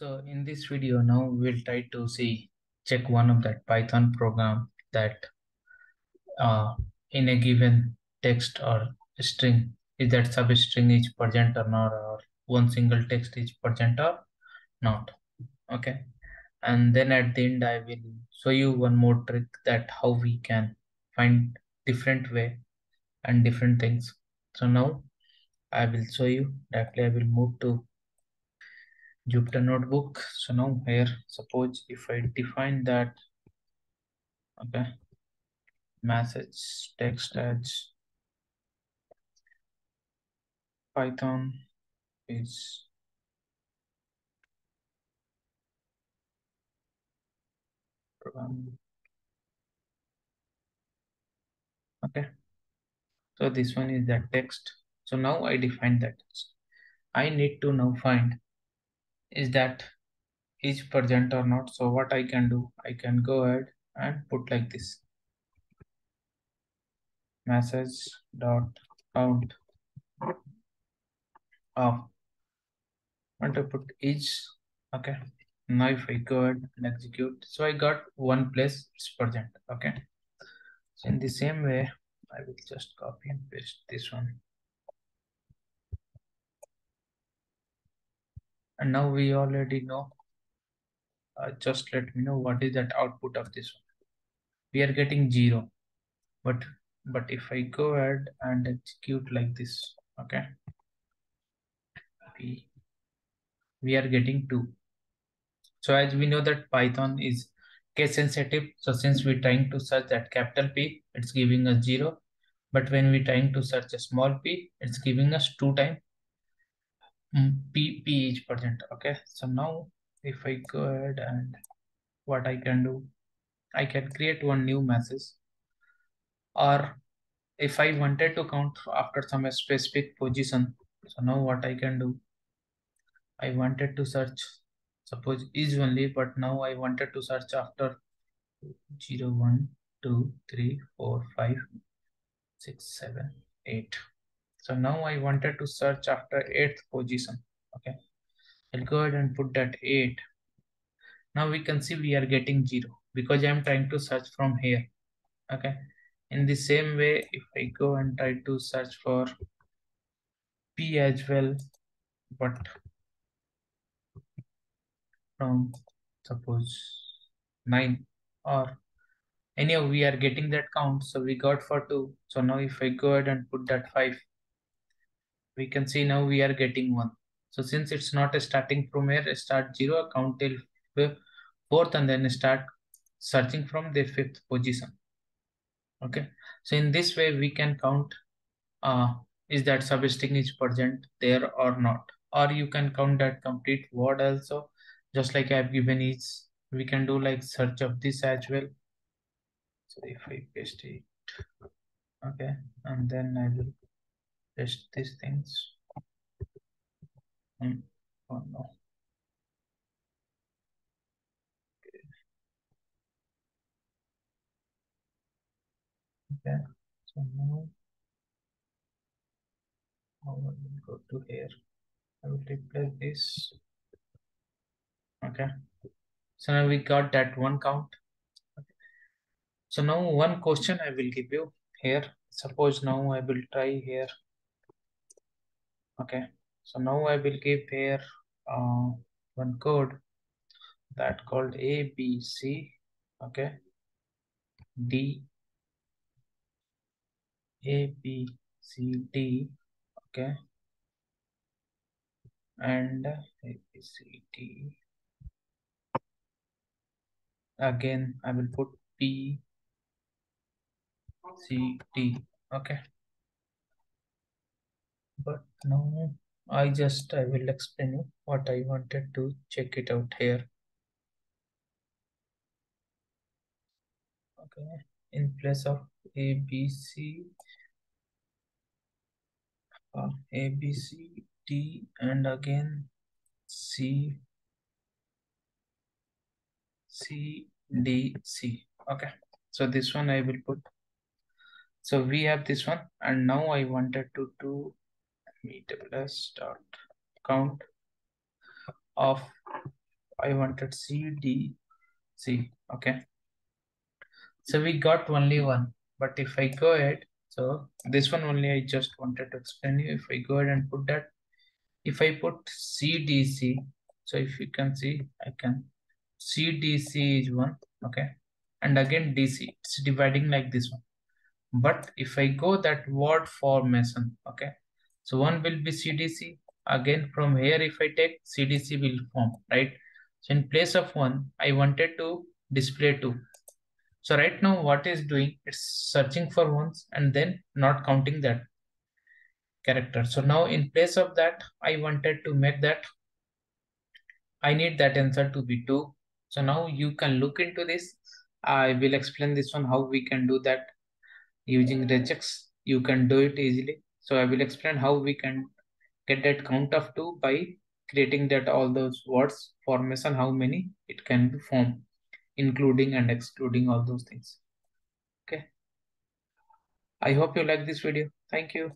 So in this video now we'll try to see check one of that Python program that uh, in a given text or string is that substring is present or not or one single text is present or not. Okay? And then at the end I will show you one more trick that how we can find different way and different things. So now I will show you directly I will move to Jupyter notebook. So now here, suppose if I define that, okay, message text as Python is. Okay. So this one is that text. So now I define that text. I need to now find is that is present or not. So what I can do, I can go ahead and put like this. Message dot count of. Want to put each okay. Now if I go ahead and execute so I got one place it's present okay. So in the same way I will just copy and paste this one and now we already know. Uh, just let me know what is that output of this one. We are getting zero. But but if I go ahead and execute like this okay. We we are getting two. So as we know that python is case sensitive so since we're trying to search that capital p it's giving us zero. But when we're trying to search a small p it's giving us two times Hmm, p p each percent. Okay so now if i go ahead and what i can do i can create one new message. Or if i wanted to count after some specific position so now what i can do? I wanted to search suppose is only but now i wanted to search after 0 1 2 3 4 5 6 7 8 so now I wanted to search after eighth position. Okay. I'll go ahead and put that eight. Now we can see we are getting zero because I'm trying to search from here. Okay. In the same way, if I go and try to search for P as well, but from suppose nine or anyhow, we are getting that count. So we got for two. So now if I go ahead and put that five, we can see now we are getting one. So since it's not a starting from here, start zero, count till fourth and then start searching from the fifth position. Okay. So in this way, we can count uh, is that substring is present there or not. Or you can count that complete word also, just like I've given each. we can do like search of this as well. So if I paste it, okay, and then I will paste these things. Mm. Oh no. Okay, so now I will go to here. I will replace this. Okay. So now we got that one count. Okay. So now one question I will give you here. Suppose now I will try here. Okay. So now I will give here uh, one code that called A, B, C. Okay. D, A, B, C, D. Okay. And A, B, C, D. Again, I will put P, C, D. Okay. But now I just, I will explain you what I wanted to check it out here. Okay. In place of A, B, C, uh, A, B, C, D, and again C, C, D, C. Okay. So this one I will put. So we have this one and now I wanted to do metables dot count of I wanted C, D, C. Okay. So we got only one, but if I go ahead, so this one only I just wanted to explain you. If I go ahead and put that, if I put CDC, so if you can see, I can CDC is one, okay, and again DC, it's dividing like this one. But if I go that word formation, okay, so one will be CDC. Again, from here, if I take CDC will form, right? So in place of one, I wanted to display two. So right now what is doing, it's searching for ones and then not counting that character. So now in place of that, I wanted to make that, I need that answer to be two. So now you can look into this. I will explain this one, how we can do that using regex. You can do it easily. So I will explain how we can get that count of two by creating that all those words formation, how many it can be formed including and excluding all those things. Okay. I hope you like this video. Thank you.